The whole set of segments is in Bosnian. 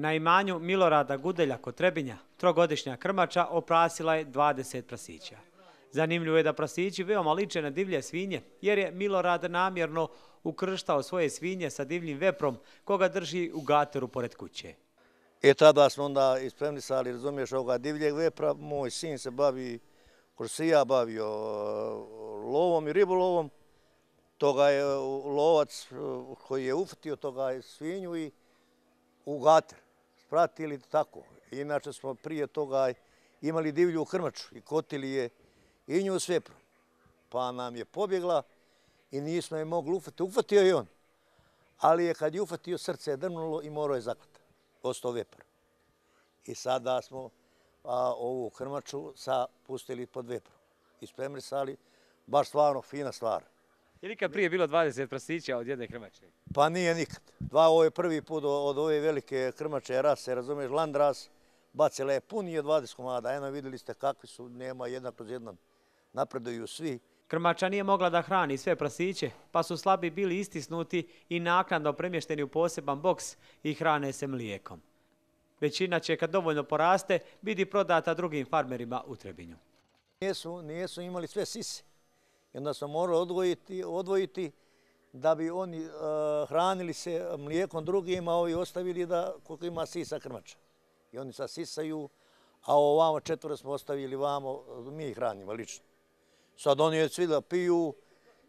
Na imanju Milorada Gudelja kod Trebinja, trogodišnja krmača oprasila je 20 prasića. Zanimljivo je da prasići veoma liče na divlje svinje, jer je Milorad namjerno ukrštao svoje svinje sa divljim veprom, koga drži u gateru pored kuće. E tada smo onda ispremnisali, razumiješ, ovoga divljeg vepra, moj sin se bavi, kroz se ja bavio e, lovom i ribolovom, toga je e, lovac e, koji je ufatio toga je svinju i u gater pratili tako. Inače smo prije toga imali divlju krmaču i kotili je i nju svepru. Pa nam je pobjegla i nismo je mogli ufati. Ufatio je on. Ali je kad je ufatio srce je drnulo i morao je zaklati. Ostao vepar. I sada smo ovu krmaču pustili pod vepru. Ispremrisali. Baš stvarno fina stvar. Je li kad prije bilo 20 prasića od jedne krmače? Pa nije nikad. Dva ovo je prvi put od ove velike krmače rase, razumiješ, land ras, bacila je pun i od 20 komada. Eno vidjeli ste kakvi su, nema jedna kroz jednom. Napreduju svi. Krmača nije mogla da hrani sve prasiće, pa su slabi bili istisnuti i naknadno premješteni u poseban boks i hrane se mlijekom. Većina će kad dovoljno poraste biti prodata drugim farmerima u Trebinju. Nijesu imali sve sise. I onda smo morali odvojiti, odvojiti da bi oni uh, hranili se mlijekom drugim, a ovi ostavili da koliko ima sisa krmača. I oni sad sisaju, a ovamo četvore smo ostavili vamo, mi ih hranimo lično. Sad oni je svi da piju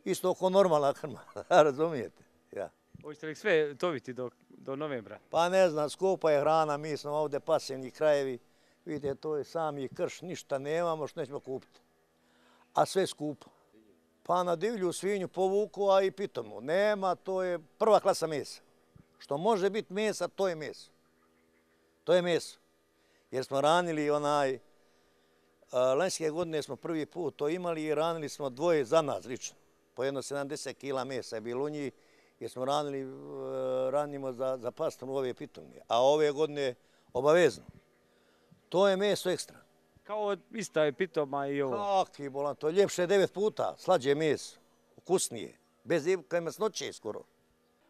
isto oko normalna krma, razumijete? Ja. Hoćete li sve toviti do, do novembra? Pa ne znam, skupa je hrana, mi smo ovde pasivni krajevi, vidite, to je sami krš, ništa nemamo što nećemo kupiti. A sve skupo pa na divlju svinju povuku, a i pitomu. Nema, to je prva klasa mesa. Što može biti mesa, to je meso. To je meso. Jer smo ranili onaj, e, lanjske godine smo prvi put to imali i ranili smo dvoje za nas lično. Po jedno 70 kila mesa je bilo u njih, jer smo ranili, e, ranimo za, za pastom ove pitomije. A ove godine obavezno. To je meso ekstra. Kao ista je pitoma i ovo. Kakvi bolan, to je ljepše devet puta, slađe mes, ukusnije, bez kaj masnoće skoro.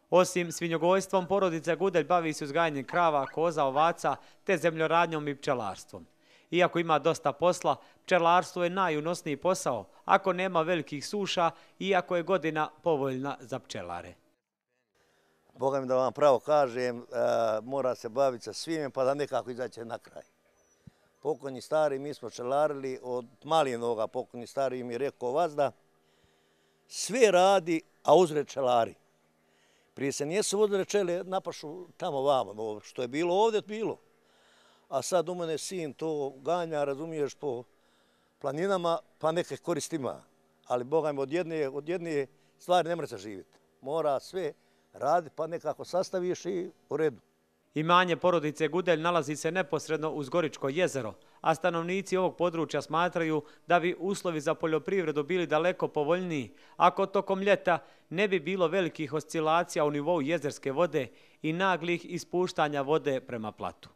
Osim svinjogojstvom, porodica Gudelj bavi se uzgajanjem krava, koza, ovaca, te zemljoradnjom i pčelarstvom. Iako ima dosta posla, pčelarstvo je najunosniji posao, ako nema velikih suša i ako je godina povoljna za pčelare. Boga mi da vam pravo kažem, e, mora se baviti sa svime pa da nekako izaće na kraj pokojni stari, mi smo čelarili od malinoga pokojni stari im je rekao vazda, sve radi, a uzre čelari. Prije se nijesu vodile čele, napašu tamo vamo, što je bilo ovdje, bilo. A sad u mene sin to ganja, razumiješ, po planinama, pa neke korist ima. Ali, Boga mi, od jedne, od jedne stvari ne mora se živjeti. Mora sve raditi, pa nekako sastaviš i u redu. Imanje porodice Gudelj nalazi se neposredno uz Goričko jezero, a stanovnici ovog područja smatraju da bi uslovi za poljoprivredu bili daleko povoljniji ako tokom ljeta ne bi bilo velikih oscilacija u nivou jezerske vode i naglih ispuštanja vode prema platu.